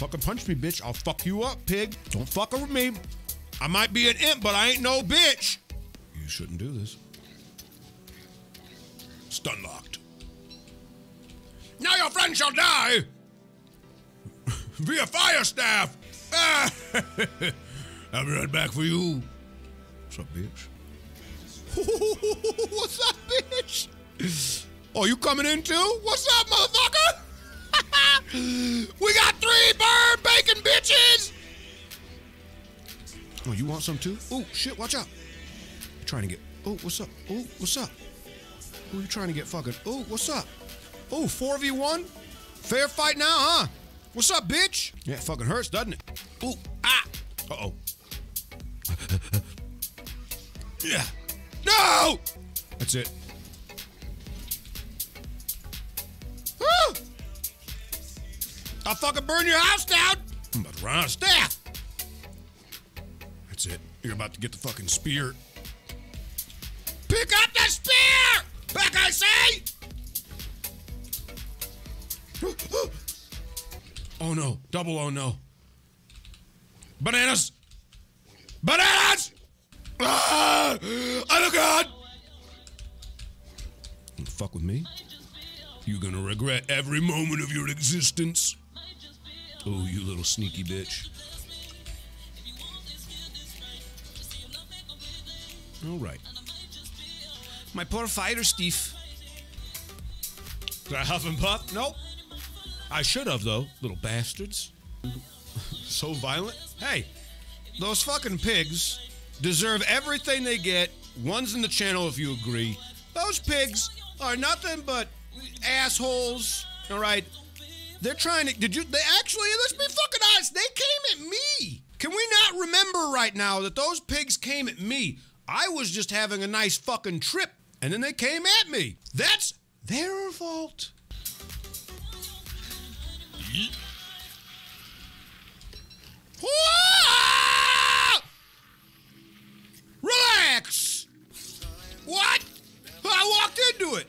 Fucking punch me, bitch. I'll fuck you up, pig. Don't fuck with me. I might be an imp, but I ain't no bitch. You shouldn't do this. Stun locked. Now your friend shall die via fire staff. I'll be right back for you. What's up, bitch? What's up, bitch? Oh, you coming in too? What's up, motherfucker? we got three bird bacon bitches. Oh, you want some too? Oh, shit, watch out. Trying to get. Oh, what's up? Oh, what's up? Who are you trying to get fucking? Oh, what's up? Oh, 4v1? Fair fight now, huh? What's up, bitch? Yeah, it fucking hurts, doesn't it? Ooh, ah. Uh oh. yeah. No! That's it. I'll fucking burn your house down! I'm about to run out of staff! That's it. You're about to get the fucking spear. Pick up the spear! Back, I say! oh no. Double oh no. Bananas! Bananas! Ah! Oh god! Fuck with me? You're gonna regret every moment of your existence. Oh, you little sneaky bitch. All right. My poor fighter, Steve. Did I huff and puff? Nope. I should have, though, little bastards. so violent. Hey, those fucking pigs deserve everything they get. One's in the channel if you agree. Those pigs are nothing but assholes. All right. They're trying to. Did you? They actually. Let's be fucking honest. They came at me. Can we not remember right now that those pigs came at me? I was just having a nice fucking trip, and then they came at me. That's their fault. Relax. What? I walked into it.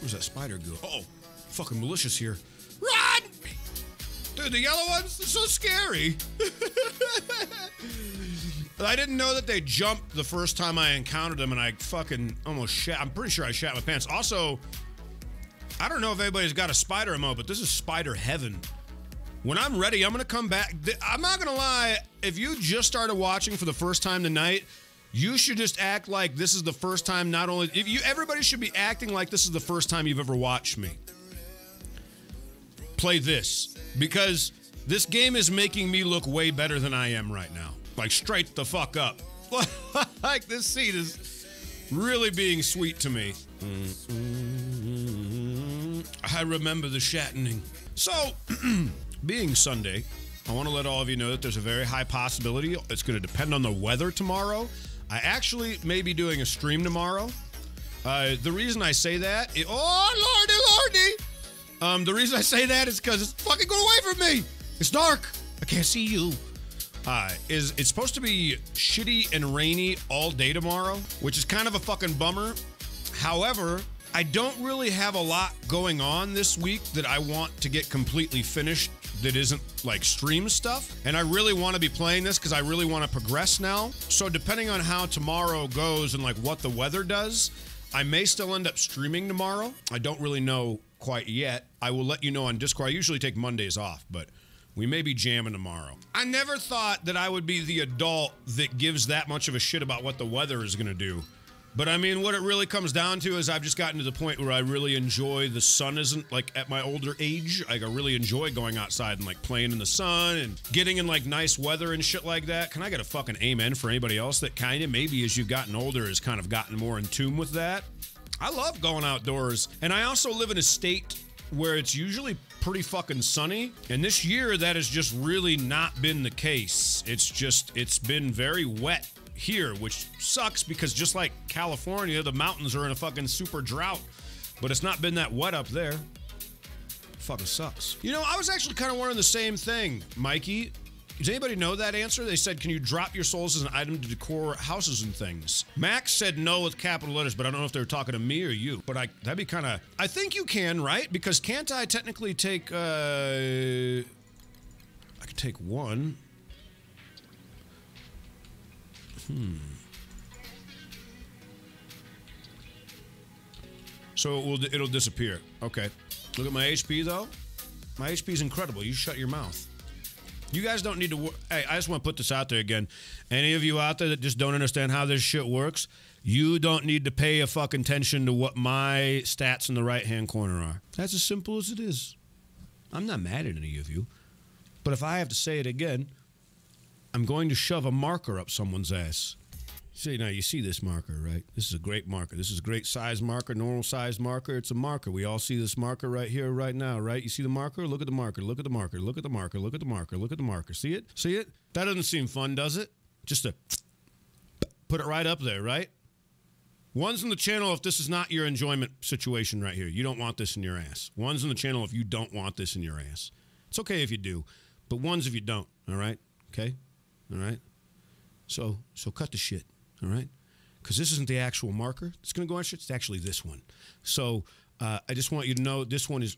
Where's that spider go? Oh, fucking malicious here. Run! Dude, the yellow ones, they're so scary. I didn't know that they jumped the first time I encountered them, and I fucking almost shat. I'm pretty sure I shat my pants. Also, I don't know if anybody's got a spider mode, but this is spider heaven. When I'm ready, I'm gonna come back. I'm not gonna lie. If you just started watching for the first time tonight, you should just act like this is the first time. Not only if you, everybody should be acting like this is the first time you've ever watched me. Play this because this game is making me look way better than I am right now. Like straight the fuck up. like this seat is really being sweet to me. I remember the shattening. So, being Sunday, I want to let all of you know that there's a very high possibility. It's going to depend on the weather tomorrow. I actually may be doing a stream tomorrow. Uh, the reason I say that, oh lordy. Um, the reason I say that is because it's fucking going away from me. It's dark. I can't see you. Uh, is it's supposed to be shitty and rainy all day tomorrow, which is kind of a fucking bummer. However, I don't really have a lot going on this week that I want to get completely finished that isn't like stream stuff. And I really want to be playing this because I really want to progress now. So depending on how tomorrow goes and like what the weather does, I may still end up streaming tomorrow. I don't really know quite yet. I will let you know on Discord. I usually take Mondays off, but we may be jamming tomorrow. I never thought that I would be the adult that gives that much of a shit about what the weather is going to do. But I mean, what it really comes down to is I've just gotten to the point where I really enjoy the sun isn't like at my older age. Like I really enjoy going outside and like playing in the sun and getting in like nice weather and shit like that. Can I get a fucking amen for anybody else that kind of maybe as you've gotten older has kind of gotten more in tune with that? I love going outdoors. And I also live in a state where it's usually pretty fucking sunny. And this year, that has just really not been the case. It's just, it's been very wet here, which sucks because just like California, the mountains are in a fucking super drought. But it's not been that wet up there. Fucking sucks. You know, I was actually kind of wondering the same thing, Mikey. Does anybody know that answer? They said, can you drop your souls as an item to decor houses and things? Max said no with capital letters, but I don't know if they were talking to me or you. But I that'd be kind of. I think you can, right? Because can't I technically take uh, I could take one. Hmm. So it will it'll disappear. Okay. Look at my HP though. My HP is incredible. You shut your mouth. You guys don't need to. wor- Hey, I just want to put this out there again. Any of you out there that just don't understand how this shit works, you don't need to pay a fucking attention to what my stats in the right hand corner are. That's as simple as it is. I'm not mad at any of you. But if I have to say it again, I'm going to shove a marker up someone's ass. See, now you see this marker, right? This is a great marker. This is a great size marker, normal size marker. It's a marker. We all see this marker right here, right now, right? You see the marker? Look at the marker. Look at the marker. Look at the marker. Look at the marker. Look at the marker. See it? See it? That doesn't seem fun, does it? Just to put it right up there, right? One's in the channel if this is not your enjoyment situation right here. You don't want this in your ass. One's in the channel if you don't want this in your ass. It's okay if you do, but one's if you don't. All right? Okay? All right? So so cut the shit. All right? Because this isn't the actual marker. It's going to go on shit. It's actually this one. So uh, I just want you to know this one is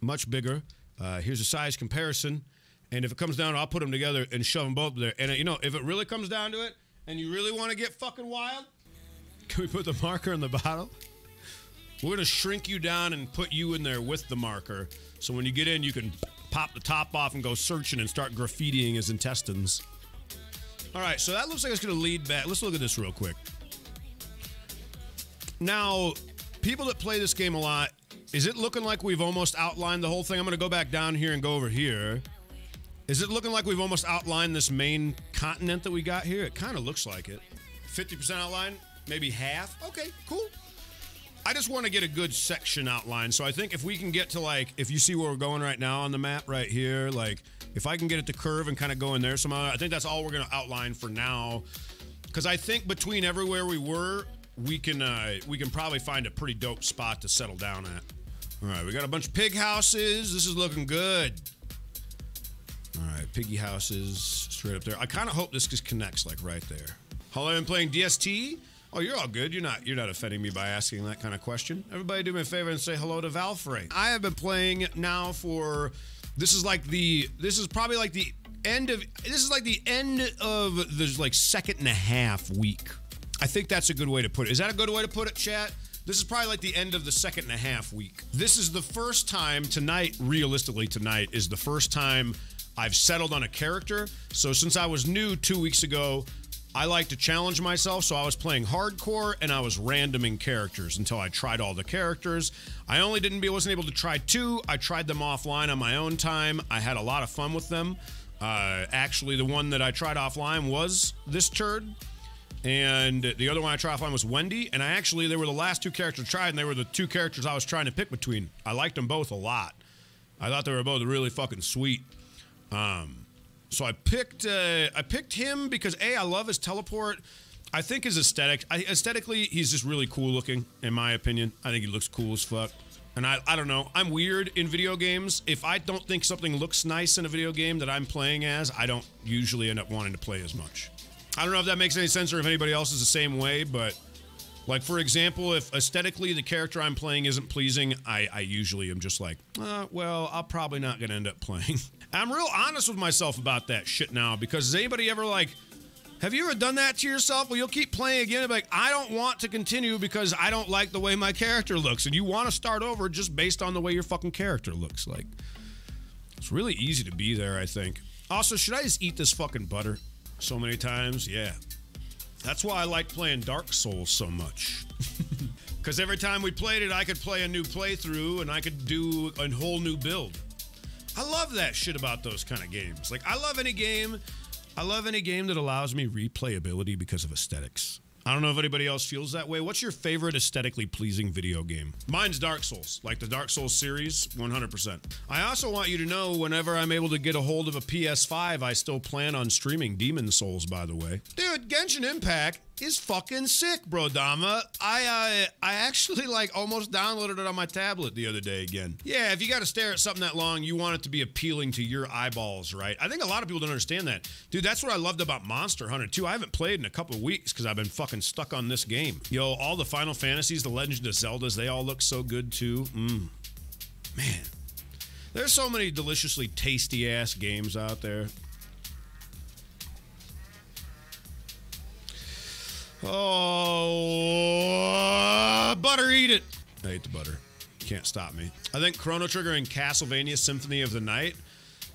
much bigger. Uh, here's a size comparison. And if it comes down, I'll put them together and shove them both there. And uh, you know, if it really comes down to it, and you really want to get fucking wild, can we put the marker in the bottle? We're gonna shrink you down and put you in there with the marker, so when you get in, you can pop the top off and go searching and start graffitiing his intestines. All right, so that looks like it's gonna lead back. Let's look at this real quick. Now, people that play this game a lot, is it looking like we've almost outlined the whole thing? I'm gonna go back down here and go over here. Is it looking like we've almost outlined this main continent that we got here? It kind of looks like it. 50% outline, maybe half. Okay, cool. I just want to get a good section outline. So I think if we can get to like, if you see where we're going right now on the map right here, like if I can get it to curve and kind of go in there somehow, I think that's all we're going to outline for now. Because I think between everywhere we were, we can uh, we can probably find a pretty dope spot to settle down at. All right, we got a bunch of pig houses. This is looking good. All right, piggy houses straight up there. I kind of hope this just connects like right there. Hello, I'm playing DST. Oh, you're all good. You're not you're not offending me by asking that kind of question. Everybody do me a favor and say hello to Valfrey. I have been playing now for this is like the this is probably like the end of this is like the end of the like second and a half week. I think that's a good way to put it. Is that a good way to put it, chat? This is probably like the end of the second and a half week. This is the first time tonight, realistically, tonight is the first time I've settled on a character. So since I was new two weeks ago, I like to challenge myself, so I was playing hardcore and I was randoming characters until I tried all the characters. I only didn't be wasn't able to try two. I tried them offline on my own time. I had a lot of fun with them. Uh, actually, the one that I tried offline was this turd, and the other one I tried offline was Wendy. And I actually they were the last two characters tried, and they were the two characters I was trying to pick between. I liked them both a lot. I thought they were both really fucking sweet. Um, so I picked uh, I picked him because a I love his teleport. I think his aesthetic I, aesthetically he's just really cool looking in my opinion. I think he looks cool as fuck. And I, I don't know. I'm weird in video games. If I don't think something looks nice in a video game that I'm playing as, I don't usually end up wanting to play as much. I don't know if that makes any sense or if anybody else is the same way, but like for example, if aesthetically the character I'm playing isn't pleasing, I, I usually am just like, uh, well, I'm probably not gonna end up playing. I'm real honest with myself about that shit now because has anybody ever like have you ever done that to yourself? Well, you'll keep playing again and be like, I don't want to continue because I don't like the way my character looks. And you want to start over just based on the way your fucking character looks. Like, it's really easy to be there, I think. Also, should I just eat this fucking butter so many times? Yeah. That's why I like playing Dark Souls so much. Because every time we played it, I could play a new playthrough and I could do a whole new build. I love that shit about those kind of games. Like, I love any game. I love any game that allows me replayability because of aesthetics. I don't know if anybody else feels that way. What's your favorite aesthetically pleasing video game? Mine's Dark Souls, like the Dark Souls series, 100%. I also want you to know whenever I'm able to get a hold of a PS5, I still plan on streaming Demon's Souls, by the way. Dude, Genshin Impact is fucking sick, bro, Dama. I uh, I actually like almost downloaded it on my tablet the other day again. Yeah, if you got to stare at something that long, you want it to be appealing to your eyeballs, right? I think a lot of people don't understand that. Dude, that's what I loved about Monster Hunter too. I haven't played in a couple weeks because I've been fucking stuck on this game. Yo, all the Final Fantasies, the Legend of Zeldas, they all look so good too. Mm. Man. There's so many deliciously tasty ass games out there. Oh, uh, butter, eat it. I hate the butter. Can't stop me. I think Chrono Trigger and Castlevania Symphony of the Night.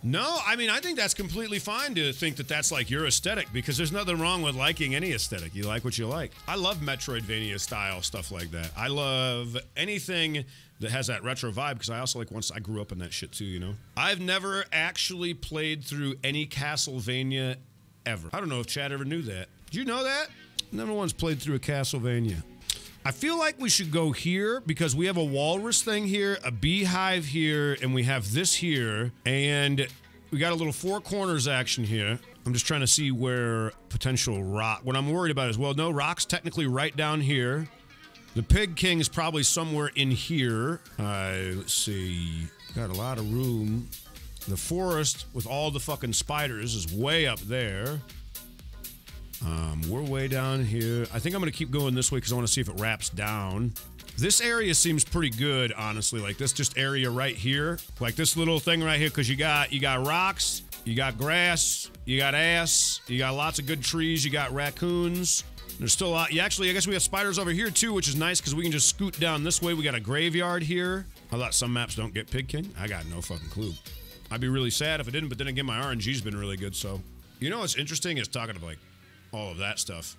No, I mean, I think that's completely fine to think that that's like your aesthetic because there's nothing wrong with liking any aesthetic. You like what you like. I love Metroidvania style stuff like that. I love anything that has that retro vibe because I also like once I grew up in that shit too, you know? I've never actually played through any Castlevania ever. I don't know if chat ever knew that. Did you know that? Never once played through a Castlevania. I feel like we should go here because we have a walrus thing here, a beehive here, and we have this here, and we got a little four corners action here. I'm just trying to see where potential rock. What I'm worried about is well, no, rock's technically right down here. The Pig King is probably somewhere in here. Uh, let's see. Got a lot of room. The forest with all the fucking spiders is way up there. Um, we're way down here. I think I'm going to keep going this way because I want to see if it wraps down. This area seems pretty good, honestly. Like this just area right here, like this little thing right here, because you got you got rocks, you got grass, you got ass, you got lots of good trees, you got raccoons. There's still a lot. You actually, I guess we have spiders over here too, which is nice because we can just scoot down this way. We got a graveyard here. I thought some maps don't get Pig King. I got no fucking clue. I'd be really sad if it didn't, but then again, my RNG's been really good. So, you know what's interesting is talking about like all of that stuff.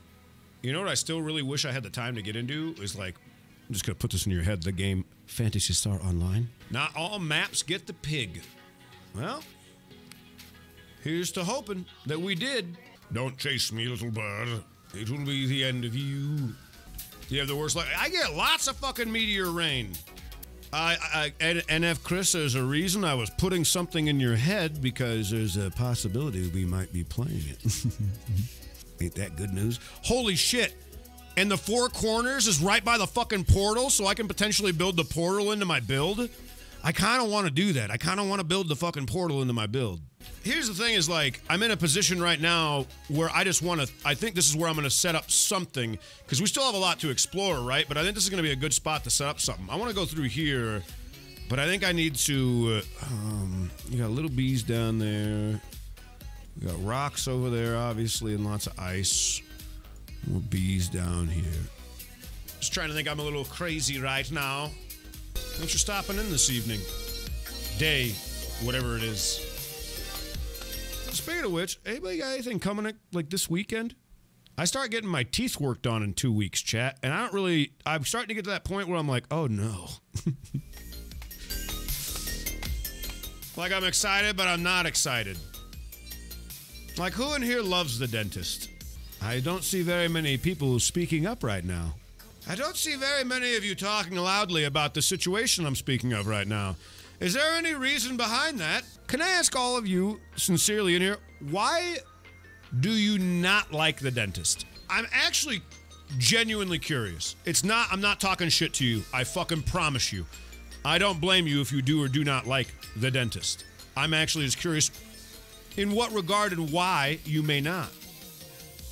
You know what I still really wish I had the time to get into is like, I'm just gonna put this in your head. The game Phantasy Star Online. Not all maps get the pig. Well, here's to hoping that we did. Don't chase me, little bird. It will be the end of you. You have the worst luck. I get lots of fucking meteor rain. I, I, if Chris, there's a reason I was putting something in your head because there's a possibility we might be playing it. Ain't that good news? Holy shit. And the four corners is right by the fucking portal, so I can potentially build the portal into my build. I kind of want to do that. I kind of want to build the fucking portal into my build. Here's the thing is like I'm in a position right now where I just want to I think this is where I'm going to set up something cuz we still have a lot to explore, right? But I think this is going to be a good spot to set up something. I want to go through here, but I think I need to uh, um you got little bees down there. We got rocks over there obviously and lots of ice. More bees down here. Just trying to think I'm a little crazy right now. Thanks for stopping in this evening. Day, whatever it is. Speaking of which, anybody got anything coming like this weekend? I start getting my teeth worked on in two weeks, chat, and I don't really. I'm starting to get to that point where I'm like, oh no. like I'm excited, but I'm not excited. Like who in here loves the dentist? I don't see very many people speaking up right now. I don't see very many of you talking loudly about the situation I'm speaking of right now. Is there any reason behind that? Can I ask all of you sincerely in here, why do you not like the dentist? I'm actually genuinely curious. It's not, I'm not talking shit to you. I fucking promise you. I don't blame you if you do or do not like the dentist. I'm actually just curious in what regard and why you may not.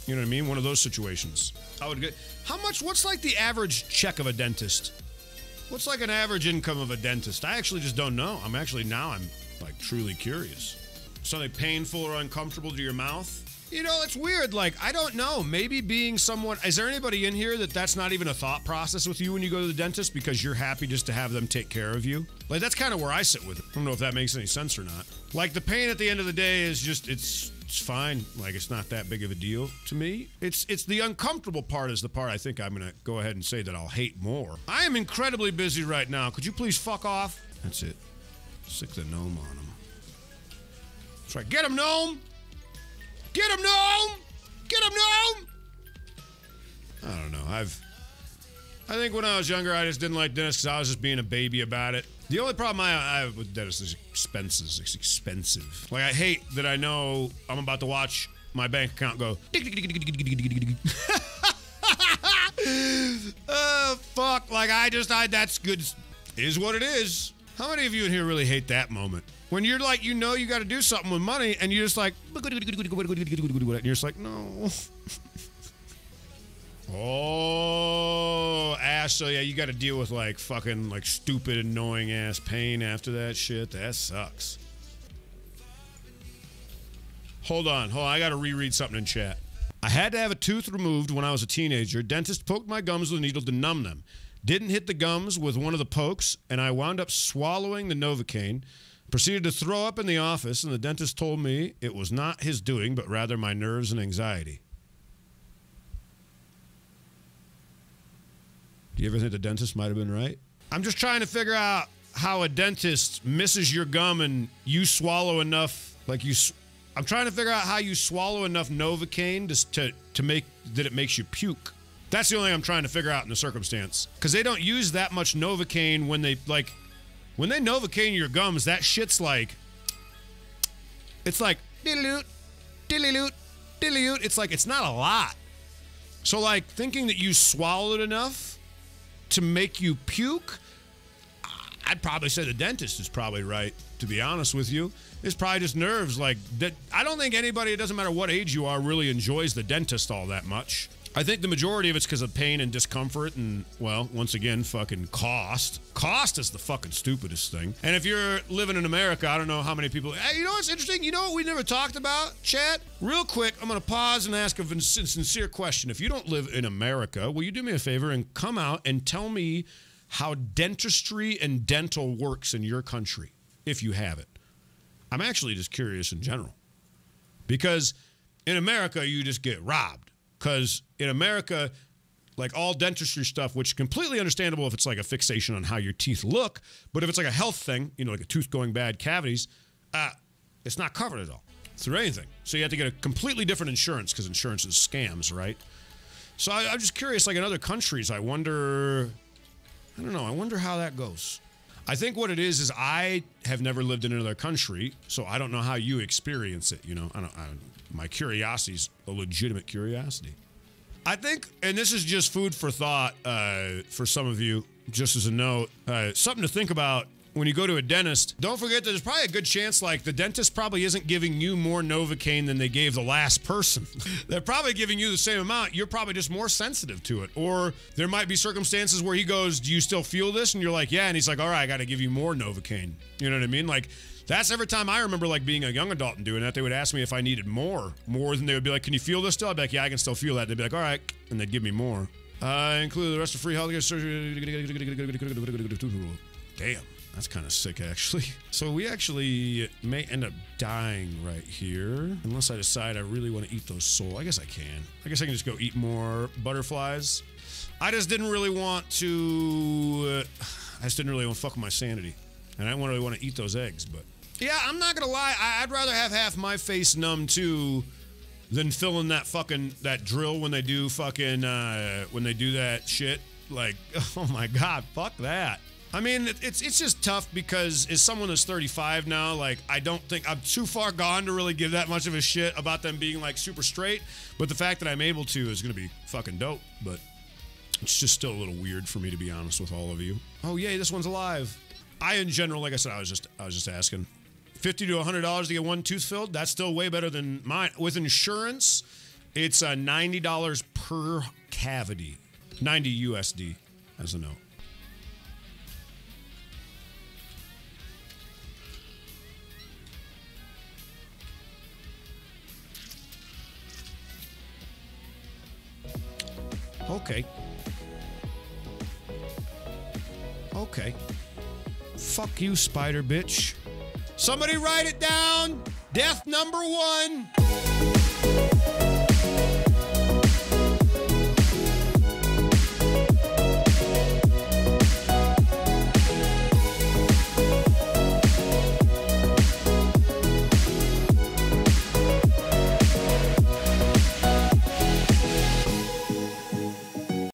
You know what I mean? One of those situations. I would get. How much? What's like the average check of a dentist? What's like an average income of a dentist? I actually just don't know. I'm actually now I'm like truly curious. Something painful or uncomfortable to your mouth? You know, it's weird. Like, I don't know. Maybe being someone. Is there anybody in here that that's not even a thought process with you when you go to the dentist because you're happy just to have them take care of you? Like, that's kind of where I sit with it. I don't know if that makes any sense or not. Like, the pain at the end of the day is just, it's it's fine. Like it's not that big of a deal to me. It's it's the uncomfortable part is the part I think I'm gonna go ahead and say that I'll hate more. I am incredibly busy right now. Could you please fuck off? That's it. Stick the gnome on him. That's right. Get him, gnome. Get him, gnome. Get him, gnome. I don't know. I've. I think when I was younger, I just didn't like dentists because I was just being a baby about it. The only problem I, have with dentists is expenses. It's expensive. Like I hate that I know I'm about to watch my bank account go. uh, fuck. Like I just, I that's good. Is what it is. How many of you in here really hate that moment? When you're like, you know, you got to do something with money, and you're just like, and you're just like, no. Oh, Ash. So yeah, you got to deal with like fucking like stupid, annoying ass pain after that shit. That sucks. Hold on, hold on. I got to reread something in chat. I had to have a tooth removed when I was a teenager. Dentist poked my gums with a needle to numb them. Didn't hit the gums with one of the pokes, and I wound up swallowing the Novocaine. Proceeded to throw up in the office, and the dentist told me it was not his doing, but rather my nerves and anxiety. Do you ever think the dentist might have been right? I'm just trying to figure out how a dentist misses your gum and you swallow enough, like you. I'm trying to figure out how you swallow enough Novocaine to, to, to make that it makes you puke. That's the only thing I'm trying to figure out in the circumstance. Because they don't use that much Novocaine when they, like, when they Novocaine your gums, that shit's like, it's like, diddly-loot, diddly-loot, diddly-loot. It's like, it's not a lot. So, like, thinking that you swallowed enough to make you puke, I'd probably say the dentist is probably right, to be honest with you. It's probably just nerves. Like, that. I don't think anybody, it doesn't matter what age you are, really enjoys the dentist all that much. I think the majority of it's because of pain and discomfort and, well, once again, fucking cost. Cost is the fucking stupidest thing. And if you're living in America, I don't know how many people. Hey, you know what's interesting? You know what we never talked about, chat? Real quick, I'm going to pause and ask a sin- sincere question. If you don't live in America, will you do me a favor and come out and tell me how dentistry and dental works in your country, if you have it? I'm actually just curious in general. Because in America, you just get robbed. Because in America, like all dentistry stuff, which is completely understandable if it's like a fixation on how your teeth look, but if it's like a health thing, you know, like a tooth going bad, cavities, uh, it's not covered at all through anything. So you have to get a completely different insurance because insurance is scams, right? So I, I'm just curious, like in other countries, I wonder, I don't know, I wonder how that goes. I think what it is is I have never lived in another country, so I don't know how you experience it. You know, I don't. I, my curiosity is a legitimate curiosity. I think, and this is just food for thought uh, for some of you, just as a note, uh, something to think about when you go to a dentist. Don't forget that there's probably a good chance, like the dentist probably isn't giving you more Novocaine than they gave the last person. They're probably giving you the same amount. You're probably just more sensitive to it. Or there might be circumstances where he goes, "Do you still feel this?" And you're like, "Yeah," and he's like, "All right, I got to give you more Novocaine." You know what I mean? Like. That's every time I remember like being a young adult and doing that. They would ask me if I needed more, more than they would be like, "Can you feel this still?" I'd be like, "Yeah, I can still feel that." They'd be like, "All right," and they'd give me more. Uh, include the rest of free healthcare surgery. Damn, that's kind of sick, actually. So we actually may end up dying right here, unless I decide I really want to eat those soul. I guess I can. I guess I can just go eat more butterflies. I just didn't really want to. Uh, I just didn't really want to fuck with my sanity, and I didn't really want to eat those eggs. But yeah, I'm not gonna lie. I, I'd rather have half my face numb too than filling that fucking that drill when they do fucking uh, when they do that shit. Like, oh my god, fuck that. I mean, it's it's just tough because as someone that's 35 now, like I don't think I'm too far gone to really give that much of a shit about them being like super straight. But the fact that I'm able to is gonna be fucking dope. But it's just still a little weird for me to be honest with all of you. Oh yay, this one's alive. I in general, like I said, I was just I was just asking. Fifty to hundred dollars to get one tooth filled. That's still way better than mine. With insurance, it's uh, ninety dollars per cavity, ninety USD, as a note. Okay. Okay. Fuck you, spider bitch. Somebody write it down. Death number one.